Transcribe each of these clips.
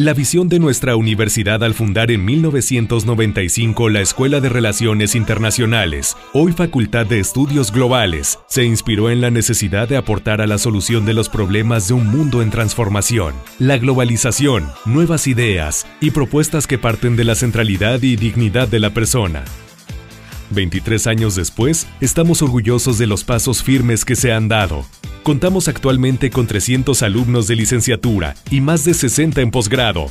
La visión de nuestra universidad al fundar en 1995 la Escuela de Relaciones Internacionales, hoy Facultad de Estudios Globales, se inspiró en la necesidad de aportar a la solución de los problemas de un mundo en transformación, la globalización, nuevas ideas y propuestas que parten de la centralidad y dignidad de la persona. 23 años después, estamos orgullosos de los pasos firmes que se han dado, Contamos actualmente con 300 alumnos de licenciatura y más de 60 en posgrado.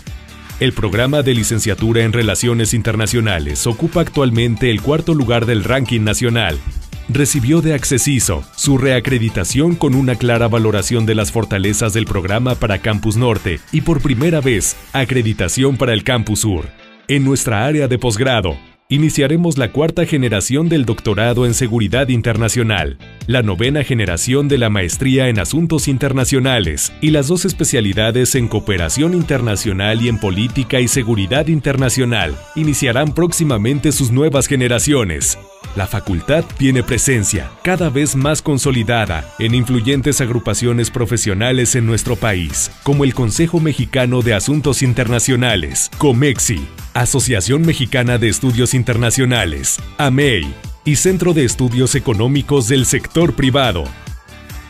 El programa de licenciatura en Relaciones Internacionales ocupa actualmente el cuarto lugar del ranking nacional. Recibió de Accesiso su reacreditación con una clara valoración de las fortalezas del programa para Campus Norte y por primera vez acreditación para el Campus Sur. En nuestra área de posgrado, iniciaremos la cuarta generación del doctorado en Seguridad Internacional, la novena generación de la maestría en Asuntos Internacionales y las dos especialidades en Cooperación Internacional y en Política y Seguridad Internacional iniciarán próximamente sus nuevas generaciones. La facultad tiene presencia, cada vez más consolidada, en influyentes agrupaciones profesionales en nuestro país, como el Consejo Mexicano de Asuntos Internacionales, COMEXI, Asociación Mexicana de Estudios Internacionales, AMEI, y Centro de Estudios Económicos del Sector Privado.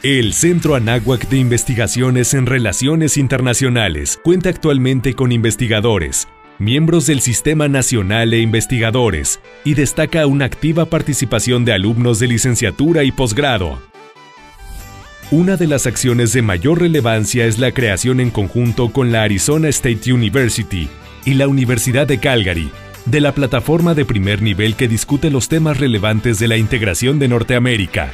El Centro Anáhuac de Investigaciones en Relaciones Internacionales cuenta actualmente con investigadores, miembros del Sistema Nacional e investigadores, y destaca una activa participación de alumnos de licenciatura y posgrado. Una de las acciones de mayor relevancia es la creación en conjunto con la Arizona State University y la Universidad de Calgary de la plataforma de primer nivel que discute los temas relevantes de la integración de Norteamérica,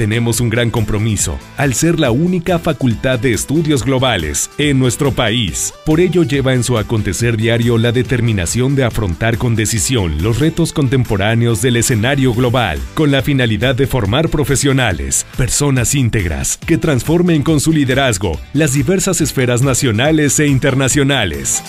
tenemos un gran compromiso al ser la única facultad de estudios globales en nuestro país. Por ello lleva en su acontecer diario la determinación de afrontar con decisión los retos contemporáneos del escenario global, con la finalidad de formar profesionales, personas íntegras, que transformen con su liderazgo las diversas esferas nacionales e internacionales.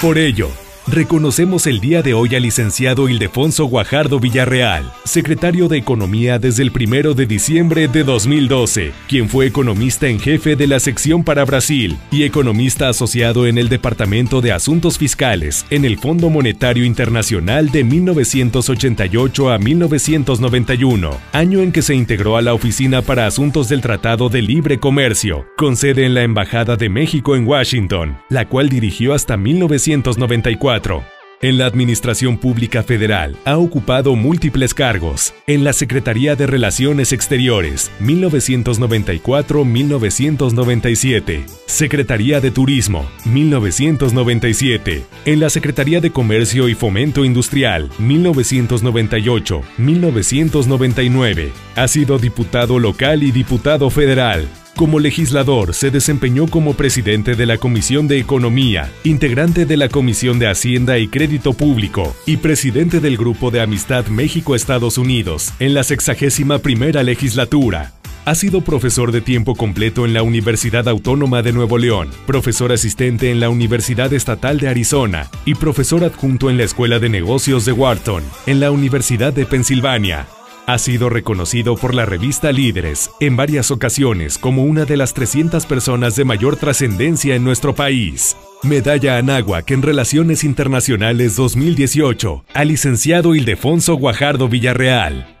Por ello, Reconocemos el día de hoy al licenciado Ildefonso Guajardo Villarreal, secretario de Economía desde el 1 de diciembre de 2012, quien fue economista en jefe de la sección para Brasil y economista asociado en el Departamento de Asuntos Fiscales en el Fondo Monetario Internacional de 1988 a 1991, año en que se integró a la Oficina para Asuntos del Tratado de Libre Comercio, con sede en la Embajada de México en Washington, la cual dirigió hasta 1994 en la Administración Pública Federal ha ocupado múltiples cargos. En la Secretaría de Relaciones Exteriores, 1994-1997. Secretaría de Turismo, 1997. En la Secretaría de Comercio y Fomento Industrial, 1998-1999. Ha sido diputado local y diputado federal. Como legislador, se desempeñó como presidente de la Comisión de Economía, integrante de la Comisión de Hacienda y Crédito Público y presidente del Grupo de Amistad México-Estados Unidos en la 61 primera legislatura. Ha sido profesor de tiempo completo en la Universidad Autónoma de Nuevo León, profesor asistente en la Universidad Estatal de Arizona y profesor adjunto en la Escuela de Negocios de Wharton, en la Universidad de Pensilvania. Ha sido reconocido por la revista Líderes en varias ocasiones como una de las 300 personas de mayor trascendencia en nuestro país. Medalla Anáhuac en Relaciones Internacionales 2018 al licenciado Ildefonso Guajardo Villarreal.